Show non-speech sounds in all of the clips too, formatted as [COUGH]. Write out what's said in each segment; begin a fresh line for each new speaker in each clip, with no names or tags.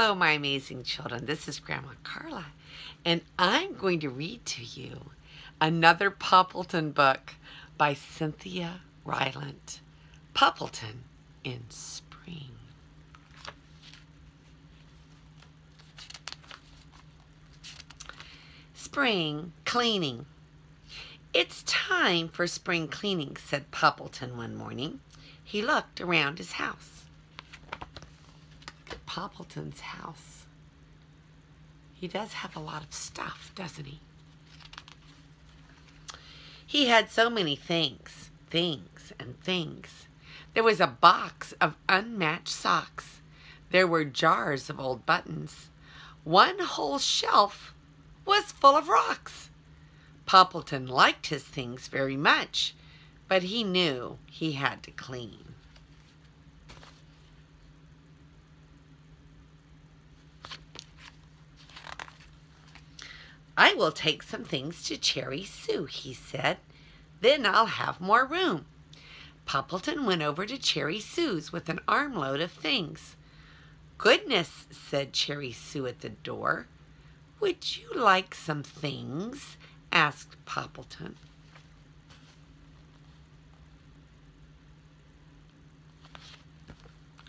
Hello, my amazing children. This is Grandma Carla, and I'm going to read to you another Poppleton book by Cynthia Rylant. Poppleton in Spring. Spring cleaning. It's time for spring cleaning, said Poppleton one morning. He looked around his house. Poppleton's house. He does have a lot of stuff, doesn't he? He had so many things, things and things. There was a box of unmatched socks. There were jars of old buttons. One whole shelf was full of rocks. Poppleton liked his things very much, but he knew he had to clean. I will take some things to Cherry Sue, he said. Then I'll have more room. Poppleton went over to Cherry Sue's with an armload of things. Goodness, said Cherry Sue at the door. Would you like some things? asked Poppleton.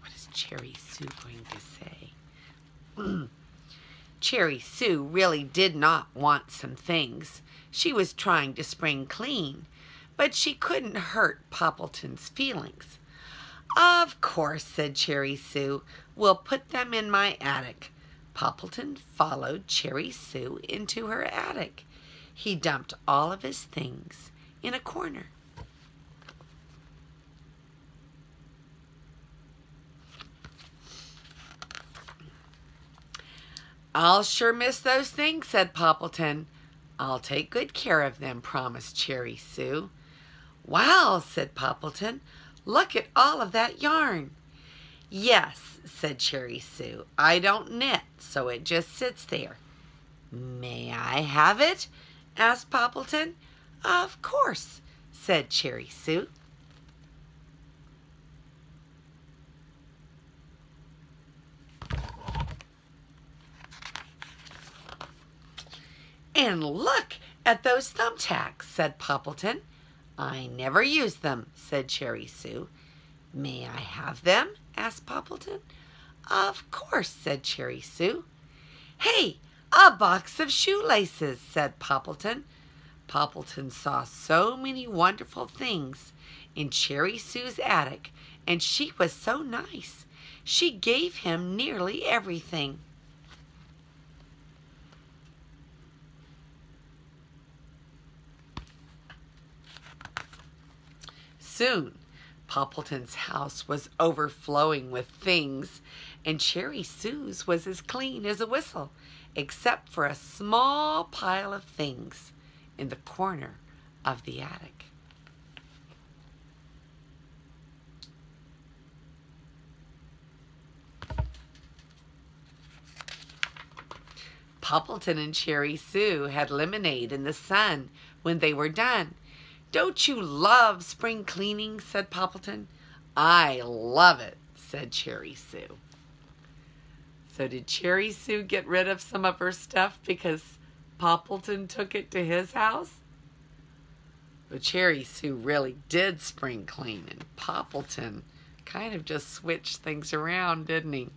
What is Cherry Sue going to say? [CLEARS THROAT] Cherry Sue really did not want some things. She was trying to spring clean, but she couldn't hurt Poppleton's feelings. Of course, said Cherry Sue. We'll put them in my attic. Poppleton followed Cherry Sue into her attic. He dumped all of his things in a corner. I'll sure miss those things, said Poppleton. I'll take good care of them, promised Cherry Sue. Wow, said Poppleton. Look at all of that yarn. Yes, said Cherry Sue. I don't knit, so it just sits there. May I have it? asked Poppleton. Of course, said Cherry Sue. And look at those thumbtacks, said Poppleton. I never use them, said Cherry Sue. May I have them? asked Poppleton. Of course, said Cherry Sue. Hey, a box of shoelaces, said Poppleton. Poppleton saw so many wonderful things in Cherry Sue's attic, and she was so nice. She gave him nearly everything. Soon, Poppleton's house was overflowing with things, and Cherry Sue's was as clean as a whistle, except for a small pile of things in the corner of the attic. Poppleton and Cherry Sue had lemonade in the sun when they were done. Don't you love spring cleaning? said Poppleton. I love it, said Cherry Sue. So did Cherry Sue get rid of some of her stuff because Poppleton took it to his house? But Cherry Sue really did spring clean, and Poppleton kind of just switched things around, didn't he?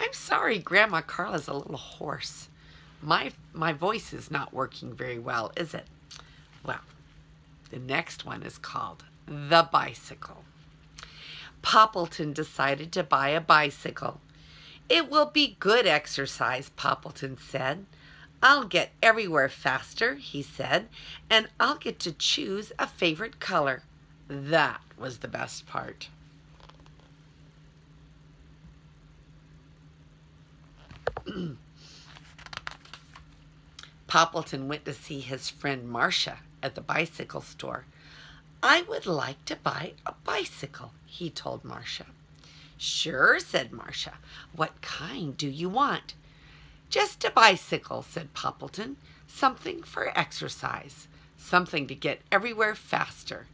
I'm sorry Grandma Carla's a little hoarse. My, my voice is not working very well, is it? Well, the next one is called The Bicycle. Poppleton decided to buy a bicycle. It will be good exercise, Poppleton said. I'll get everywhere faster, he said, and I'll get to choose a favorite color. That was the best part. [CLEARS THROAT] Poppleton went to see his friend Marcia at the bicycle store. I would like to buy a bicycle, he told Marcia. Sure, said Marcia. What kind do you want? Just a bicycle, said Poppleton. Something for exercise. Something to get everywhere faster.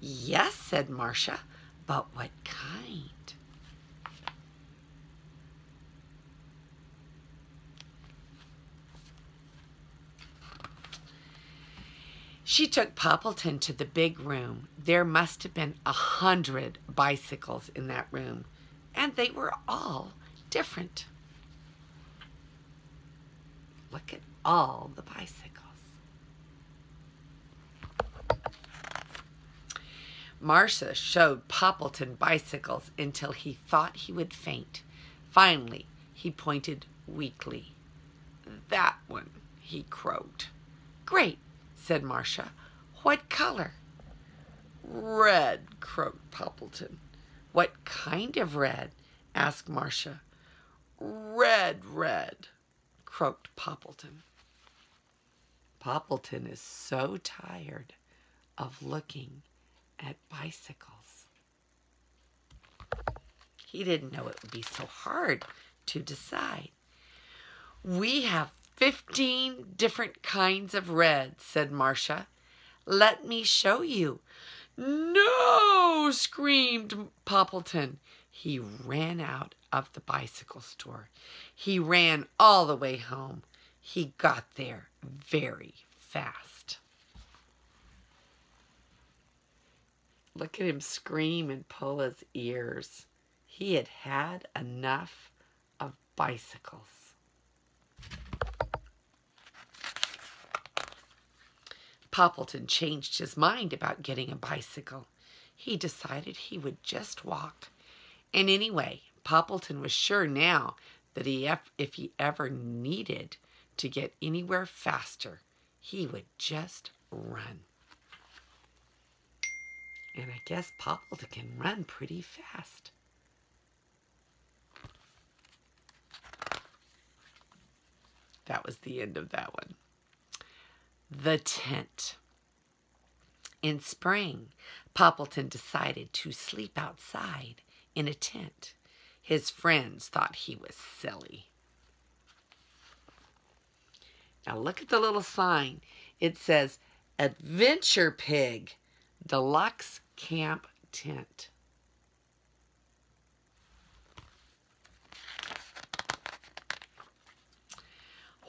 Yes, said Marcia, but what kind? She took Poppleton to the big room. There must have been a hundred bicycles in that room, and they were all different. Look at all the bicycles. Marcia showed Poppleton bicycles until he thought he would faint. Finally, he pointed weakly. That one, he croaked. Great, said Marcia. What color? Red, croaked Poppleton. What kind of red? asked Marcia. Red, red, croaked Poppleton. Poppleton is so tired of looking at bicycles. He didn't know it would be so hard to decide. We have 15 different kinds of red, said Marcia. Let me show you. No, screamed Poppleton. He ran out of the bicycle store. He ran all the way home. He got there very fast. Look at him scream and pull his ears. He had had enough of bicycles. Poppleton changed his mind about getting a bicycle. He decided he would just walk. And anyway, Poppleton was sure now that he, if he ever needed to get anywhere faster, he would just run. And I guess Poppleton can run pretty fast. That was the end of that one. The tent. In spring, Poppleton decided to sleep outside in a tent. His friends thought he was silly. Now look at the little sign. It says Adventure Pig Deluxe Camp Tent.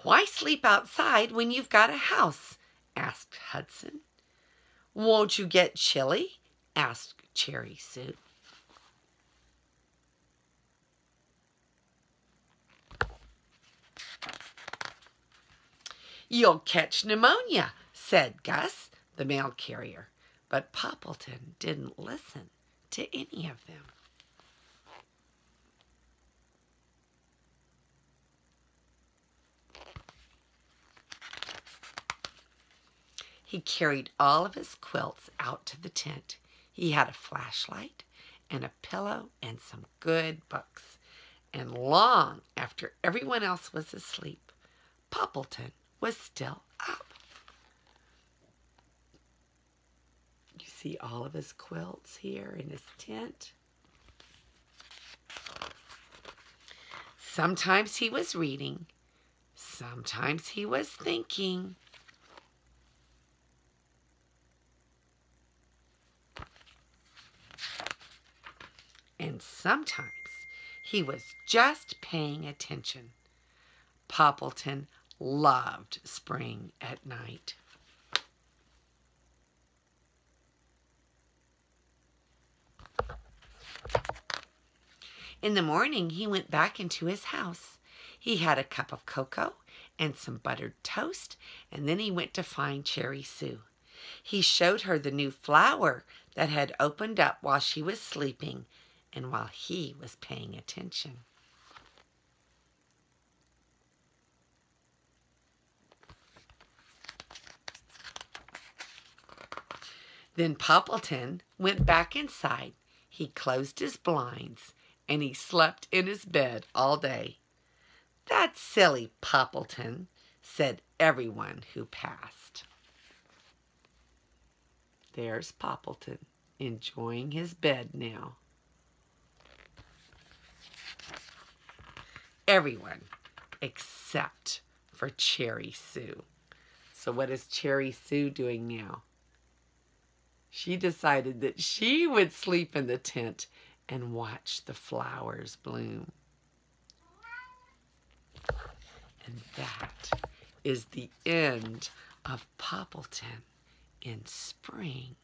Why sleep outside when you've got a house? asked Hudson. Won't you get chilly? asked Cherry Sue. You'll catch pneumonia, said Gus, the mail carrier. But Poppleton didn't listen to any of them. He carried all of his quilts out to the tent. He had a flashlight and a pillow and some good books. And long after everyone else was asleep, Poppleton was still up. You see all of his quilts here in his tent. Sometimes he was reading. Sometimes he was thinking. and sometimes he was just paying attention. Poppleton loved spring at night. In the morning, he went back into his house. He had a cup of cocoa and some buttered toast, and then he went to find Cherry Sue. He showed her the new flower that had opened up while she was sleeping and while he was paying attention. Then Poppleton went back inside. He closed his blinds and he slept in his bed all day. That's silly, Poppleton, said everyone who passed. There's Poppleton enjoying his bed now. Everyone except for Cherry Sue. So what is Cherry Sue doing now? She decided that she would sleep in the tent and watch the flowers bloom. And that is the end of Poppleton in Spring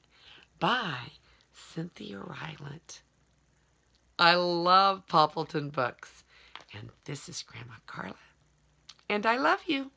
by Cynthia Rylant. I love Poppleton books. And this is Grandma Carla. And I love you.